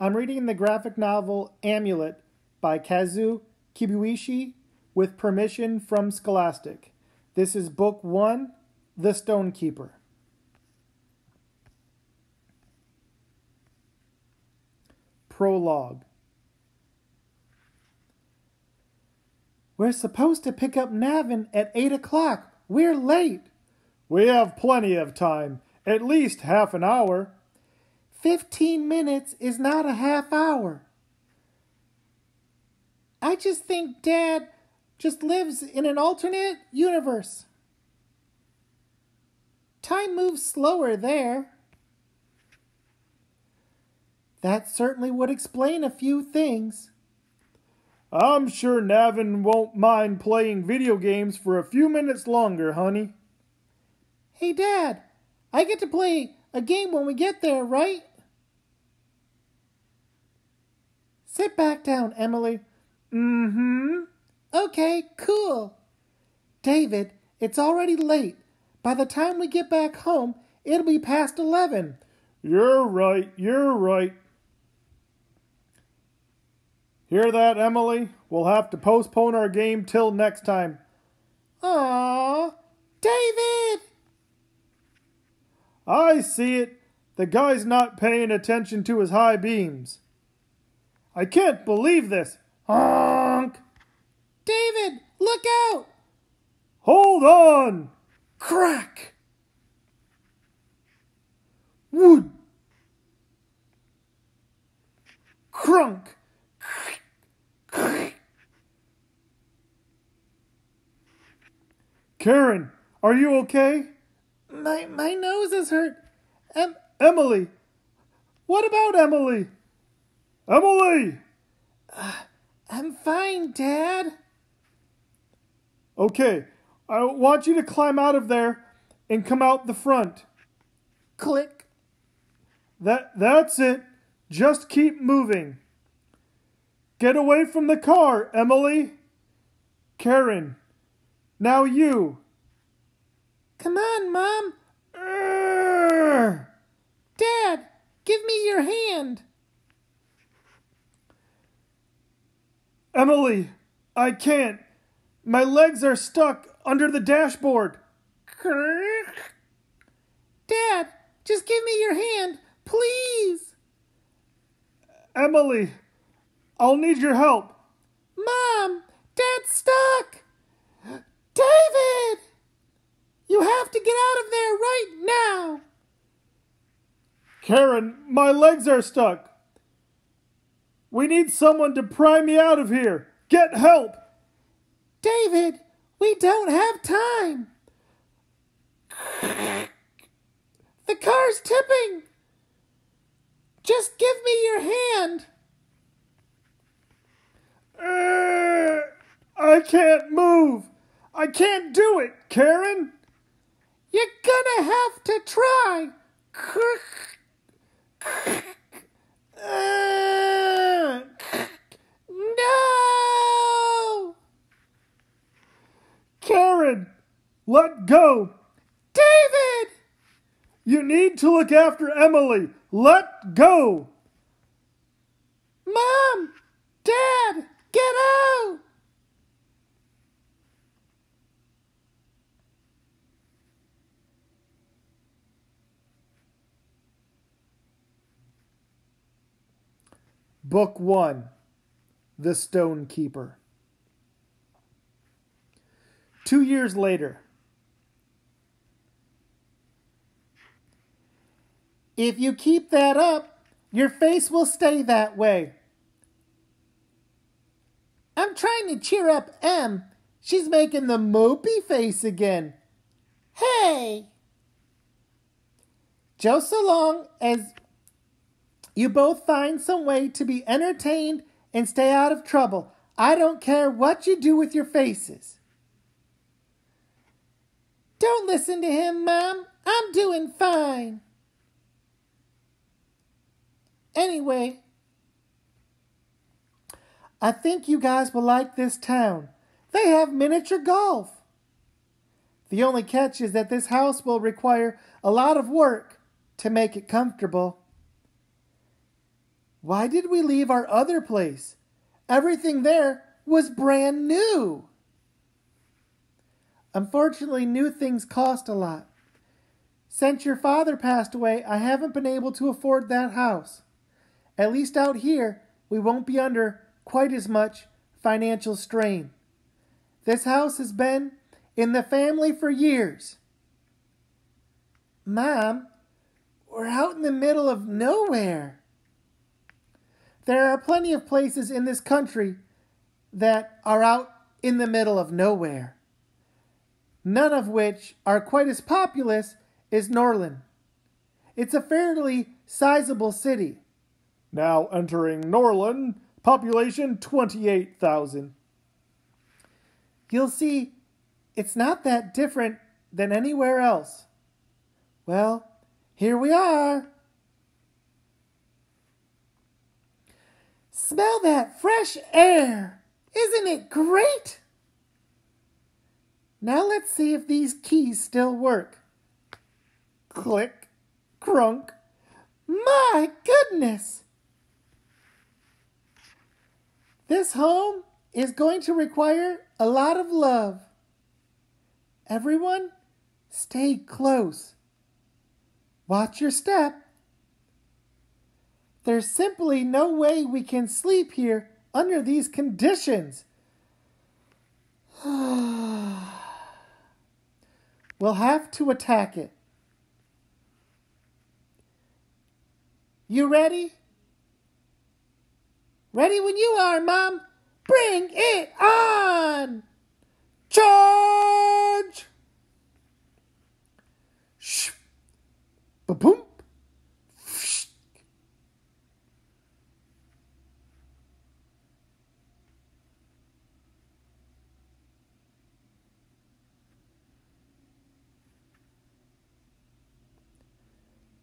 I'm reading the graphic novel Amulet by Kazu Kibuishi with permission from Scholastic. This is Book 1 The Stonekeeper. Prologue We're supposed to pick up Navin at 8 o'clock. We're late. We have plenty of time, at least half an hour. Fifteen minutes is not a half hour. I just think Dad just lives in an alternate universe. Time moves slower there. That certainly would explain a few things. I'm sure Navin won't mind playing video games for a few minutes longer, honey. Hey, Dad, I get to play a game when we get there, right? Sit back down, Emily. Mm hmm. Okay, cool. David, it's already late. By the time we get back home, it'll be past 11. You're right, you're right. Hear that, Emily? We'll have to postpone our game till next time. Aww, David! I see it. The guy's not paying attention to his high beams. I can't believe this. Honk! David, look out! Hold on! Crack! Wood! Crunk! Karen, are you okay? My my nose is hurt. Em- Emily. What about Emily? Emily! Uh, I'm fine, Dad. Okay, I want you to climb out of there and come out the front. Click. That that's it. Just keep moving. Get away from the car, Emily. Karen. Now you. Come on, Mom. Urgh. Dad, give me your hand. Emily, I can't. My legs are stuck under the dashboard. Dad, just give me your hand, please. Emily, I'll need your help. Mom, Dad's stuck. David! You have to get out of there right now. Karen, my legs are stuck. We need someone to pry me out of here. Get help. David, we don't have time. The car's tipping. Just give me your hand. Uh, I can't move. I can't do it, Karen. You're gonna have to try. Uh, no! Karen, let go. David! You need to look after Emily. Let go. Mom! Dad! Get out! Book 1 The Stone Keeper. Two years later. If you keep that up, your face will stay that way. I'm trying to cheer up Em. She's making the mopey face again. Hey! Just so long as you both find some way to be entertained and stay out of trouble. I don't care what you do with your faces. Don't listen to him, Mom. I'm doing fine. Anyway, I think you guys will like this town. They have miniature golf. The only catch is that this house will require a lot of work to make it comfortable. Why did we leave our other place? Everything there was brand new. Unfortunately, new things cost a lot. Since your father passed away, I haven't been able to afford that house. At least out here, we won't be under quite as much financial strain. This house has been in the family for years. Mom, we're out in the middle of nowhere. There are plenty of places in this country that are out in the middle of nowhere, none of which are quite as populous as Norland. It's a fairly sizable city. Now entering Norland, population 28,000. You'll see, it's not that different than anywhere else. Well, here we are. Smell that fresh air! Isn't it great? Now let's see if these keys still work. Click, crunk. My goodness! This home is going to require a lot of love. Everyone, stay close. Watch your step. There's simply no way we can sleep here under these conditions. we'll have to attack it. You ready? Ready when you are, Mom. Bring it on! Charge! Shh. Ba-boom.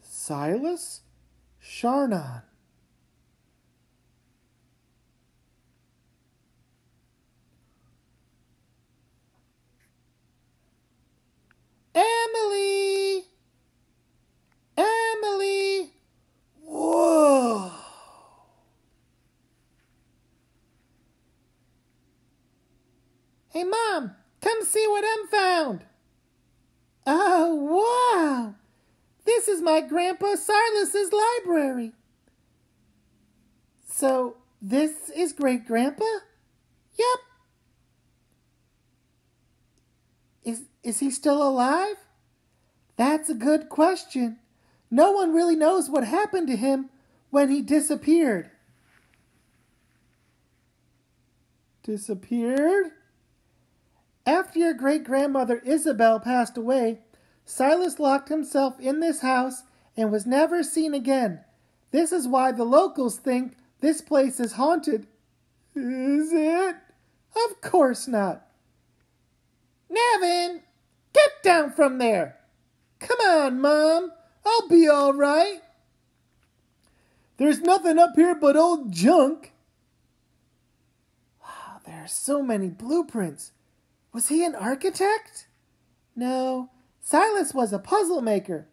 Silas Charnon. Emily! Emily! Whoa! Hey, Mom, come see what I'm found. Oh, wow! This is my Grandpa Silas's library. So, this is Great Grandpa? Yep. Is, is he still alive? That's a good question. No one really knows what happened to him when he disappeared. Disappeared? After your great grandmother Isabel passed away, Silas locked himself in this house and was never seen again. This is why the locals think this place is haunted. Is it? Of course not. Navin, get down from there. Come on, Mom. I'll be all right. There's nothing up here but old junk. Wow, there are so many blueprints. Was he an architect? No, Silas was a puzzle maker.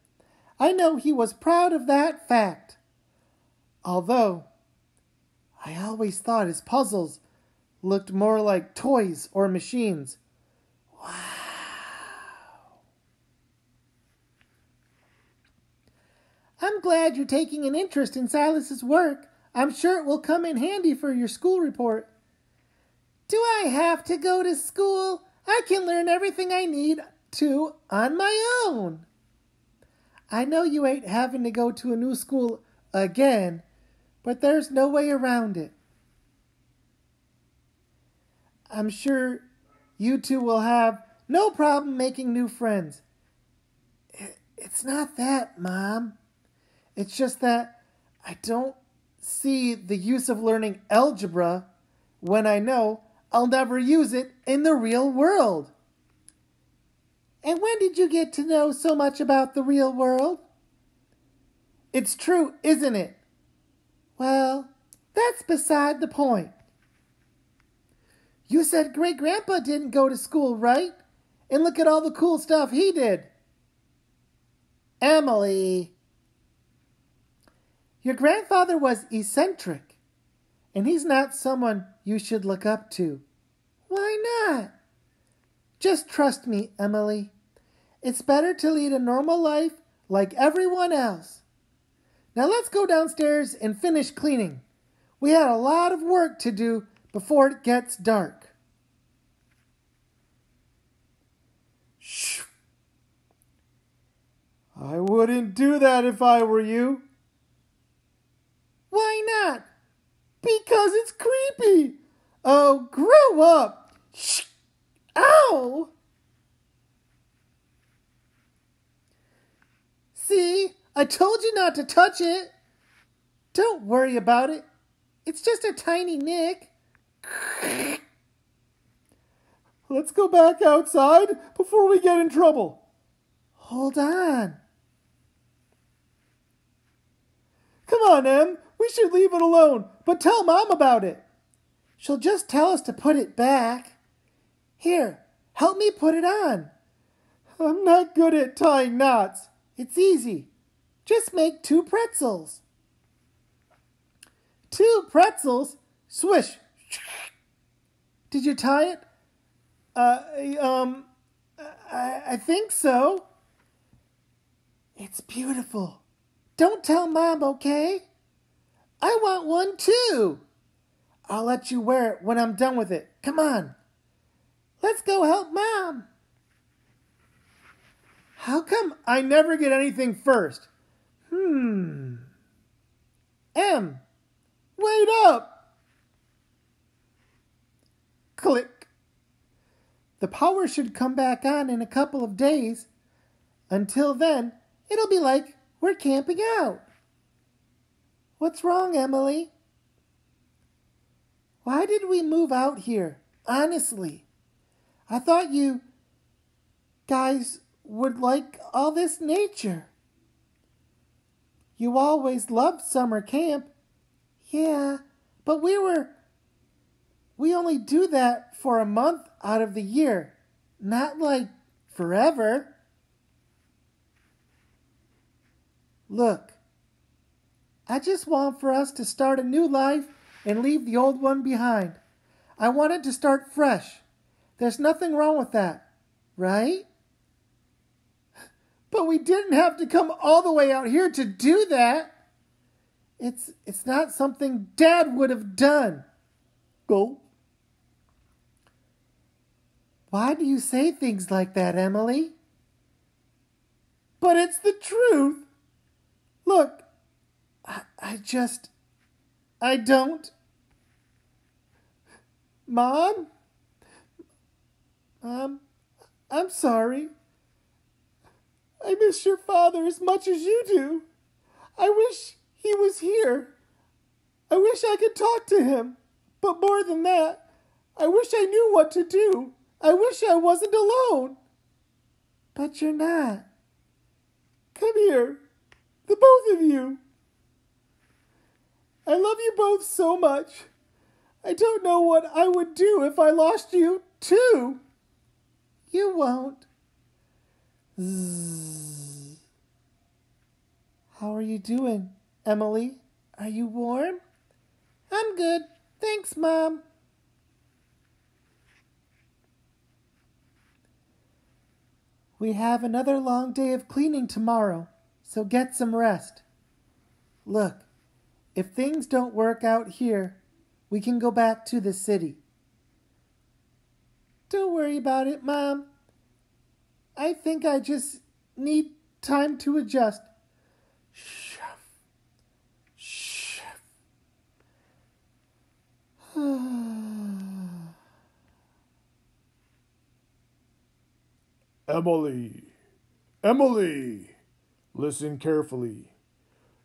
I know he was proud of that fact. Although, I always thought his puzzles looked more like toys or machines. Wow. I'm glad you're taking an interest in Silas's work. I'm sure it will come in handy for your school report. Do I have to go to school? I can learn everything I need to on my own. I know you ain't having to go to a new school again, but there's no way around it. I'm sure you two will have no problem making new friends. It's not that, Mom. It's just that I don't see the use of learning algebra when I know I'll never use it in the real world. And when did you get to know so much about the real world? It's true, isn't it? Well, that's beside the point. You said great grandpa didn't go to school, right? And look at all the cool stuff he did. Emily. Your grandfather was eccentric, and he's not someone you should look up to. Why not? Just trust me, Emily. It's better to lead a normal life like everyone else. Now let's go downstairs and finish cleaning. We had a lot of work to do before it gets dark. Shh. I wouldn't do that if I were you. Why not? Because it's creepy. Oh, grow up. Shh. Ow! See, I told you not to touch it. Don't worry about it. It's just a tiny nick. Let's go back outside before we get in trouble. Hold on. Come on, Em. We should leave it alone, but tell Mom about it. She'll just tell us to put it back. Here, help me put it on. I'm not good at tying knots. It's easy. Just make two pretzels. Two pretzels? Swish. Did you tie it? Uh, um, I, I think so. It's beautiful. Don't tell Mom, okay? I want one too. I'll let you wear it when I'm done with it. Come on. Let's go help Mom. How come I never get anything first? Hmm. Em, wait up. Click. The power should come back on in a couple of days. Until then, it'll be like we're camping out. What's wrong, Emily? Why did we move out here? Honestly, I thought you guys would like all this nature. You always loved summer camp. Yeah, but we were. We only do that for a month out of the year, not like forever. Look, I just want for us to start a new life and leave the old one behind. I wanted to start fresh. There's nothing wrong with that, right? But we didn't have to come all the way out here to do that. It's it's not something dad would have done. Go. Why do you say things like that, Emily? But it's the truth. Look, I, I just I don't Mom? Um I'm sorry. I miss your father as much as you do. I wish he was here. I wish I could talk to him. But more than that, I wish I knew what to do. I wish I wasn't alone. But you're not. Come here, the both of you. I love you both so much. I don't know what I would do if I lost you, too. You won't. Zzz. How are you doing, Emily? Are you warm? I'm good. Thanks, Mom. We have another long day of cleaning tomorrow, so get some rest. Look, if things don't work out here, we can go back to the city. Don't worry about it, Mom. I think I just need time to adjust. Chef. Chef. Emily. Emily. Listen carefully.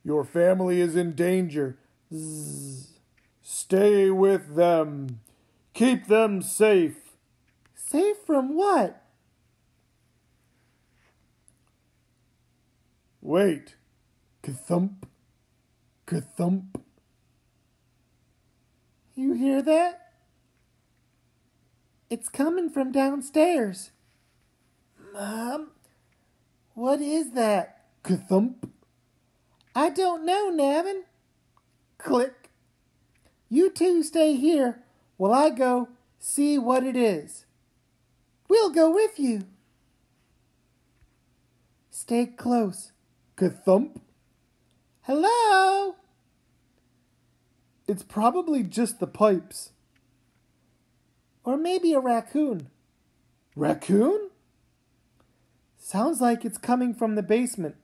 Your family is in danger. Zzz. Stay with them. Keep them safe. Safe from what? Wait. Kathump. Kathump. You hear that? It's coming from downstairs. Mom, what is that? Kathump. I don't know, Navin. Click. You two stay here while I go see what it is. We'll go with you. Stay close. Kathump. Hello? It's probably just the pipes. Or maybe a raccoon. Raccoon? Sounds like it's coming from the basement.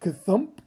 Kathump.